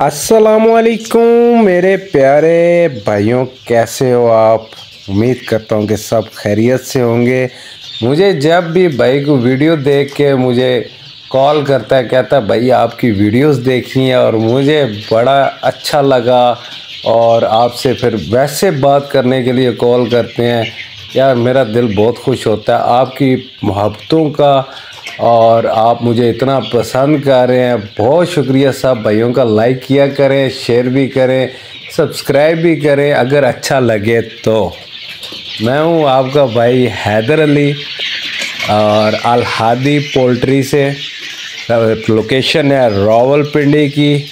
असलकुम मेरे प्यारे भाइयों, कैसे हो आप? उम्मीद करता हूँ कि सब खैरियत से होंगे। मुझे जब भी भाई को वीडियो देख के मुझे कॉल करता है, कहता है, भाई, आपकी वीडियोस देखी हैं और मुझे बड़ा अच्छा लगा। और आपसे फिर वैसे बात करने के लिए कॉल करते हैं। यार, मेरा दिल बहुत खुश होता है। आपकी मोहब्बतों का और आप मुझे इतना पसंद कर रहे हैं। बहुत शुक्रिया सब भाइयों का लाइक किया करें शेयर भी करें सब्सक्राइब भी करें। अगर अच्छा लगे तो। मैं हूँ आपका भाई हैदर अली और अलहादी पोल्ट्री से। लोकेशन है रावलपिंडी की।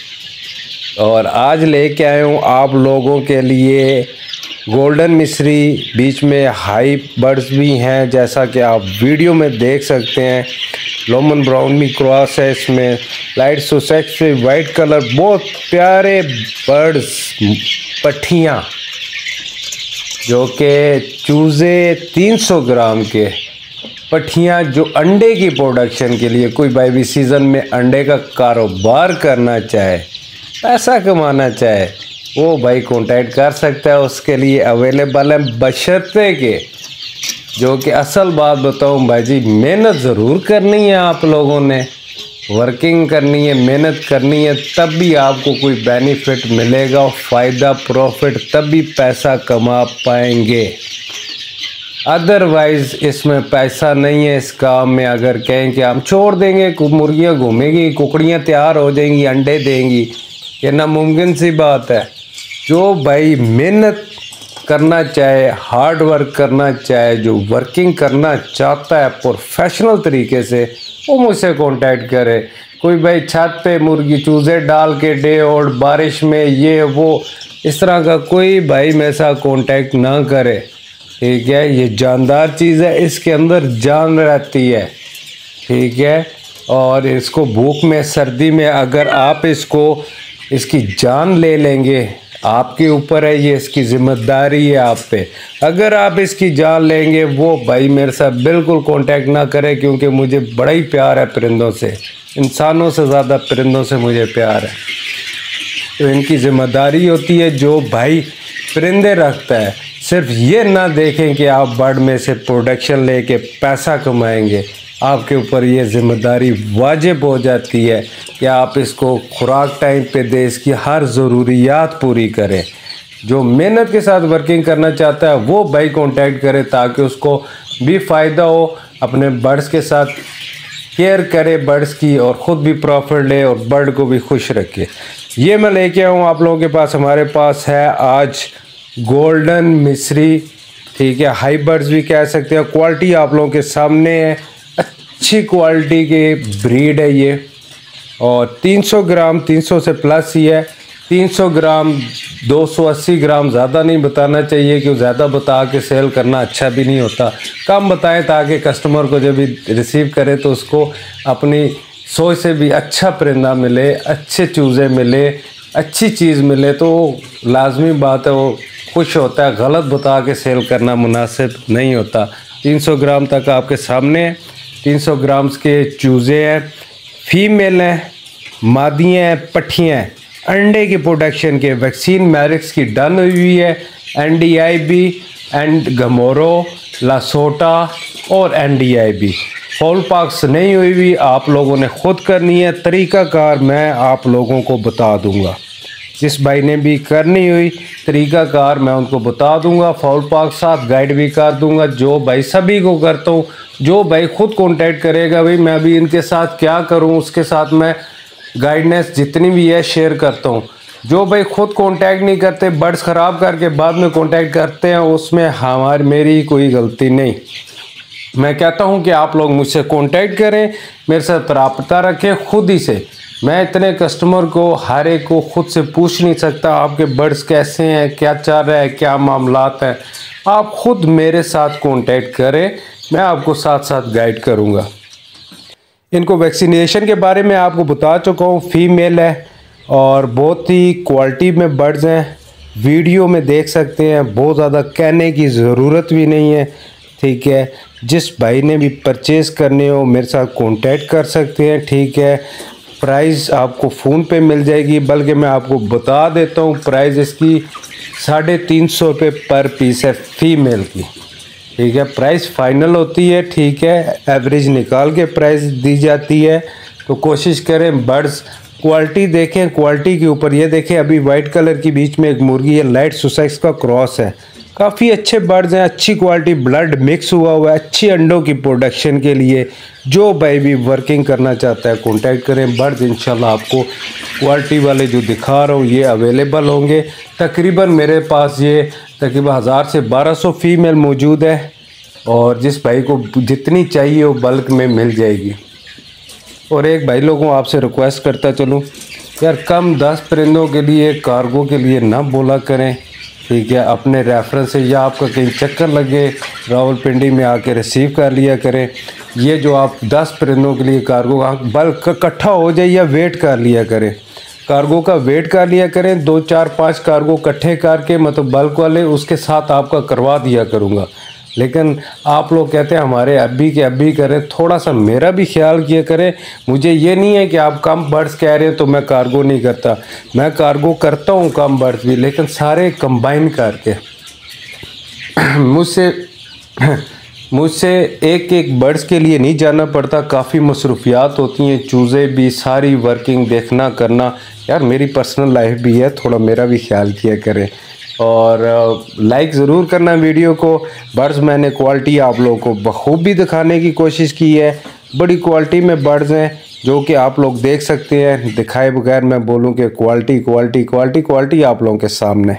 और आज लेके आया हूँ आप लोगों के लिए गोल्डन मिश्री बीच में हाई बर्ड्स भी हैं, जैसा कि आप वीडियो में देख सकते हैं। लोमन ब्राउन भी क्रॉस है इसमें। लाइट सोसेक्स वाइट कलर बहुत प्यारे बर्ड्स पट्ठियाँ जो कि चूज़े 300 ग्राम के। पट्ठियाँ जो अंडे की प्रोडक्शन के लिए कोई बाई सीज़न में अंडे का कारोबार करना चाहे, पैसा कमाना चाहे वो भाई कांटेक्ट कर सकता है, उसके लिए अवेलेबल है बशर्ते के, जो कि असल बात बताऊँ भाई जी, मेहनत ज़रूर करनी है आप लोगों ने वर्किंग करनी है, मेहनत करनी है, तब भी आपको कोई बेनिफिट मिलेगा फ़ायदा प्रॉफिट तब भी पैसा कमा पाएँगे। अदरवाइज़ इसमें पैसा नहीं है, इस काम में अगर कहें कि हम छोड़ देंगे मुर्गियाँ घूमेंगी, कुकड़ियाँ तैयार हो जाएँगी, अंडे देंगी, ये नामुमकिन सी बात है। जो भाई मेहनत करना चाहे हार्ड वर्क करना चाहे, जो वर्किंग करना चाहता है प्रोफेशनल तरीके से, वो मुझसे कांटेक्ट करे। कोई भाई छत पे मुर्गी चूज़े डाल के डे और बारिश में ये वो, इस तरह का कोई भाई मेरे साथ कॉन्टेक्ट ना करे। ठीक है? ये जानदार चीज़ है, इसके अंदर जान रहती है। ठीक है? और इसको भूख में, सर्दी में अगर आप इसको, इसकी जान ले लेंगे आपके ऊपर है, ये इसकी ज़िम्मेदारी है आप पे। अगर आप इसकी जान लेंगे, वो भाई मेरे साथ बिल्कुल कांटेक्ट ना करें, क्योंकि मुझे बड़ा ही प्यार है परिंदों से। इंसानों से ज़्यादा परिंदों से मुझे प्यार है। तो इनकी ज़िम्मेदारी होती है, जो भाई परिंदे रखता है। सिर्फ़ ये ना देखें कि आप बर्ड में से प्रोडक्शन लेके पैसा कमाएँगे। आपके ऊपर ये ज़िम्मेदारी वाजिब हो जाती है कि आप इसको खुराक टाइम पे दे, इसकी हर ज़रूरियात पूरी करें। जो मेहनत के साथ वर्किंग करना चाहता है, वो भाई कांटेक्ट करे ताकि उसको भी फ़ायदा हो, अपने बर्ड्स के साथ केयर करे बर्ड्स की और ख़ुद भी प्रॉफिट ले और बर्ड को भी खुश रखे। ये मैं लेके आऊँ आप लोगों के पास। हमारे पास है आज गोल्डन मिश्री। ठीक है हाई बर्ड्स भी कह सकते हैं। क्वालिटी आप लोगों के सामने है। अच्छी क्वालिटी की ब्रीड है ये। और 300 ग्राम 300 से प्लस ही है। 300 ग्राम 280 ग्राम ज़्यादा नहीं बताना चाहिए, क्यों ज़्यादा बता के सेल करना अच्छा भी नहीं होता। कम बताएँ ताकि कस्टमर को जब भी रिसीव करे तो उसको अपनी सोच से भी अच्छा परिंदा मिले, अच्छे चूज़े मिले, अच्छी चीज़ मिले तो लाजमी बात है, वो खुश होता है। गलत बता के सेल करना मुनासिब नहीं होता। 300 ग्राम तक आपके सामने 300 ग्राम्स के चूज़े हैं फीमेल हैं मादियाँ हैं पट्ठियाँ हैं। अंडे की प्रोडक्शन के वैक्सीन मैरिक्स की डन हुई हुई है N D I B and गमोरो LaSota और N D I B fall parks नहीं हुई हुई, आप लोगों ने ख़ुद करनी है, तरीक़ाकार मैं आप लोगों को बता दूँगा। जिस भाई ने भी करनी हुई तरीक़ाकार, मैं उनको बता दूँगा, फॉल पार्क साथ गाइड भी कर दूँगा, जो भाई सभी को करता हूँ, जो भाई ख़ुद कांटेक्ट करेगा, भाई मैं अभी इनके साथ क्या करूँ, उसके साथ मैं गाइडनेस जितनी भी है शेयर करता हूँ। जो भाई खुद कांटेक्ट नहीं करते बर्ड्स ख़राब करके बाद में कांटेक्ट करते हैं, उसमें हमारी मेरी कोई गलती नहीं। मैं कहता हूँ कि आप लोग मुझसे कांटेक्ट करें, मेरे साथ रबता रखें, खुद ही से। मैं इतने कस्टमर को, हर एक को खुद से पूछ नहीं सकता, आपके बर्ड्स कैसे हैं, क्या चल रहा है, क्या मामला हैं। आप खुद मेरे साथ कांटेक्ट करें, मैं आपको साथ साथ गाइड करूँगा। इनको वैक्सीनेशन के बारे में आपको बता चुका हूँ फीमेल है और बहुत ही क्वालिटी में बर्ड्स हैं। वीडियो में देख सकते हैं, बहुत ज़्यादा कहने की ज़रूरत भी नहीं है, ठीक है। जिस भाई ने भी परचेज़ करने हो, मेरे साथ कांटेक्ट कर सकते हैं, ठीक है। प्राइस आपको फ़ोन पे मिल जाएगी, बल्कि मैं आपको बता देता हूँ, प्राइस इसकी साढ़े तीन सौ रुपये पर पीस है, फीमेल की। ठीक है, प्राइस फाइनल होती है, ठीक है, एवरेज निकाल के प्राइस दी जाती है। तो कोशिश करें, बर्ड्स, क्वालिटी देखें, क्वालिटी के ऊपर ये देखें, अभी वाइट कलर की बीच में एक मुर्गी है, लाइट सुसेक्स का क्रॉस है। काफ़ी अच्छे बर्ड्स हैं, अच्छी क्वालिटी ब्लड मिक्स हुआ हुआ है, अच्छी अंडों की प्रोडक्शन के लिए जो भाई भी वर्किंग करना चाहता है कांटेक्ट करें। बर्ड्स इंशाल्लाह आपको क्वालिटी वाले जो दिखा रहा हूँ, ये अवेलेबल होंगे। तकरीबन मेरे पास ये तकरीबन हज़ार से बारह सौ फीमेल मौजूद है और जिस भाई को जितनी चाहिए वो बल्क में मिल जाएगी। और एक भाई लोगों आपसे रिक्वेस्ट करता चलूँ, यार कम दस परिंदों के लिए कार्गो के लिए ना बोला करें। ठीक है, अपने रेफरेंस से या आपका कहीं चक्कर लगे रावलपिंडी में आके रिसीव कर लिया करें। ये जो आप दस परिंदों के लिए कार्गो का बल्क इकट्ठा हो जाए या वेट कर लिया करें। कार्गो का वेट कर लिया करें, दो, चार, पाँच कार्गो इकट्ठे करके मतलब बल्क वाले, उसके साथ आपका करवा दिया करूँगा। लेकिन आप लोग कहते हैं, हमारे अभी के अभी करें, थोड़ा सा मेरा भी ख्याल किया करें। मुझे ये नहीं है कि आप कम बर्ड्स कह रहे हैं तो मैं कार्गो नहीं करता। मैं कार्गो करता हूँ कम बर्ड्स भी, लेकिन सारे कंबाइन करके। मुझसे मुझसे एक एक बर्ड्स के लिए नहीं जाना पड़ता। काफ़ी मसरूफियात होती हैं, चूज़े भी, सारी वर्किंग देखना, करना। यार, मेरी पर्सनल लाइफ भी है, थोड़ा मेरा भी ख्याल किया करें। और लाइक ज़रूर करना वीडियो को। बर्ड्स, मैंने क्वालिटी आप लोगों को बखूबी दिखाने की कोशिश की है। बड़ी क्वालिटी में बर्ड्स हैं, जो कि आप लोग देख सकते हैं। दिखाए बगैर मैं बोलूँ कि क्वालिटी क्वालिटी क्वालिटी क्वालिटी आप लोगों के सामने।